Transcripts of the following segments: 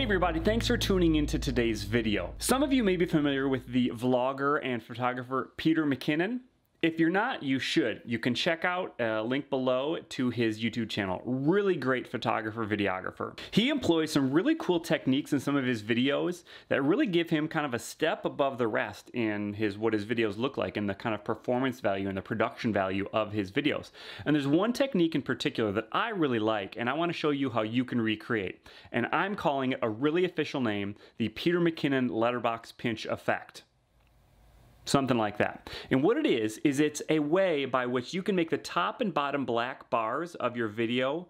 Hey everybody, thanks for tuning into today's video. Some of you may be familiar with the vlogger and photographer Peter McKinnon. If you're not, you should. You can check out a link below to his YouTube channel. Really great photographer, videographer. He employs some really cool techniques in some of his videos that really give him kind of a step above the rest in his what his videos look like and the kind of performance value and the production value of his videos. And there's one technique in particular that I really like and I want to show you how you can recreate. And I'm calling it a really official name, the Peter McKinnon letterbox pinch effect. Something like that. And what it is, is it's a way by which you can make the top and bottom black bars of your video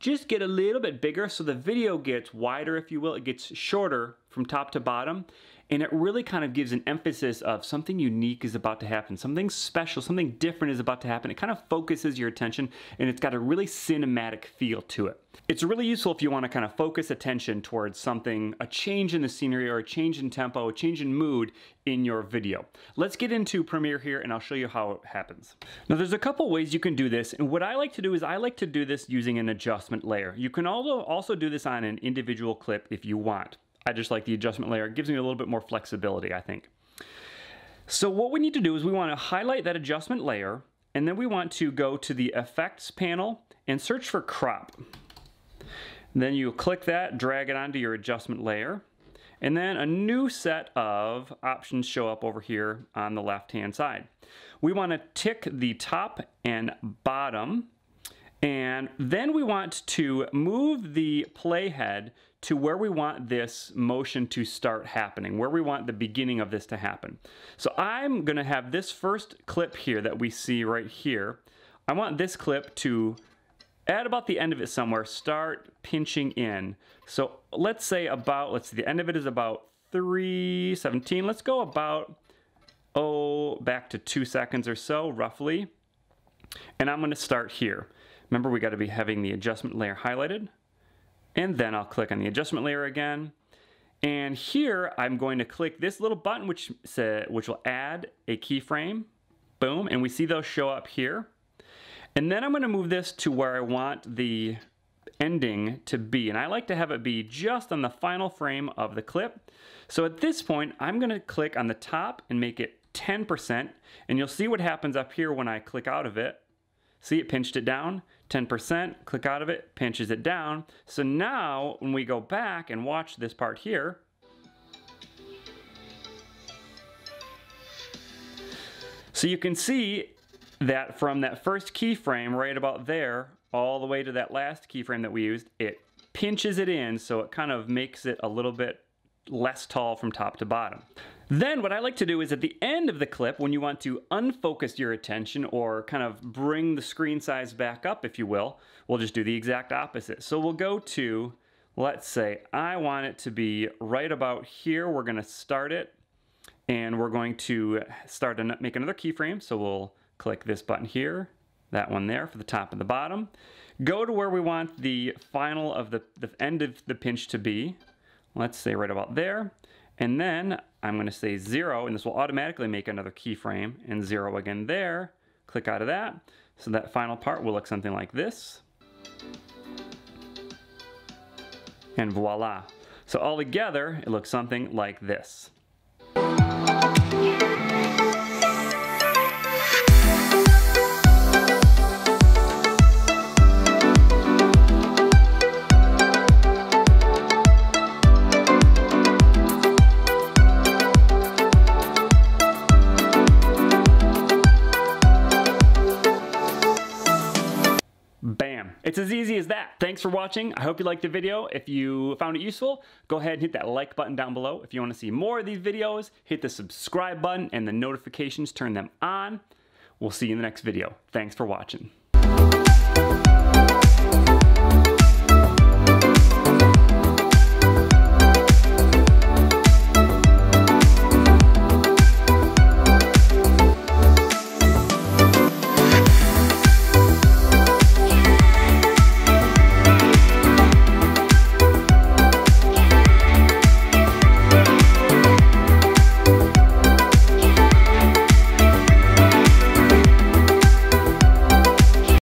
just get a little bit bigger so the video gets wider, if you will. It gets shorter from top to bottom and it really kind of gives an emphasis of something unique is about to happen, something special, something different is about to happen. It kind of focuses your attention and it's got a really cinematic feel to it. It's really useful if you want to kind of focus attention towards something, a change in the scenery or a change in tempo, a change in mood in your video. Let's get into Premiere here and I'll show you how it happens. Now there's a couple ways you can do this and what I like to do is I like to do this using an adjustment layer. You can also also do this on an individual clip if you want. I just like the adjustment layer. It gives me a little bit more flexibility, I think. So what we need to do is we want to highlight that adjustment layer, and then we want to go to the Effects panel and search for Crop. then you click that, drag it onto your adjustment layer, and then a new set of options show up over here on the left-hand side. We want to tick the top and bottom and then we want to move the playhead to where we want this motion to start happening, where we want the beginning of this to happen. So I'm gonna have this first clip here that we see right here. I want this clip to, at about the end of it somewhere, start pinching in. So let's say about, let's see, the end of it is about 317. Let's go about, oh, back to two seconds or so, roughly. And I'm gonna start here. Remember, we got to be having the adjustment layer highlighted. And then I'll click on the adjustment layer again. And here I'm going to click this little button which, say, which will add a keyframe. Boom, and we see those show up here. And then I'm going to move this to where I want the ending to be. And I like to have it be just on the final frame of the clip. So at this point, I'm going to click on the top and make it 10%. And you'll see what happens up here when I click out of it. See, it pinched it down. 10%, click out of it, pinches it down. So now when we go back and watch this part here, so you can see that from that first keyframe right about there all the way to that last keyframe that we used, it pinches it in so it kind of makes it a little bit less tall from top to bottom. Then what I like to do is at the end of the clip, when you want to unfocus your attention or kind of bring the screen size back up, if you will, we'll just do the exact opposite. So we'll go to, let's say, I want it to be right about here. We're gonna start it and we're going to start and make another keyframe. So we'll click this button here, that one there for the top and the bottom. Go to where we want the final of the, the end of the pinch to be. Let's say right about there. And then I'm going to say zero, and this will automatically make another keyframe, and zero again there. Click out of that. So that final part will look something like this. And voila. So all together, it looks something like this. It's as easy as that. Thanks for watching. I hope you liked the video. If you found it useful, go ahead and hit that like button down below. If you want to see more of these videos, hit the subscribe button and the notifications, turn them on. We'll see you in the next video. Thanks for watching.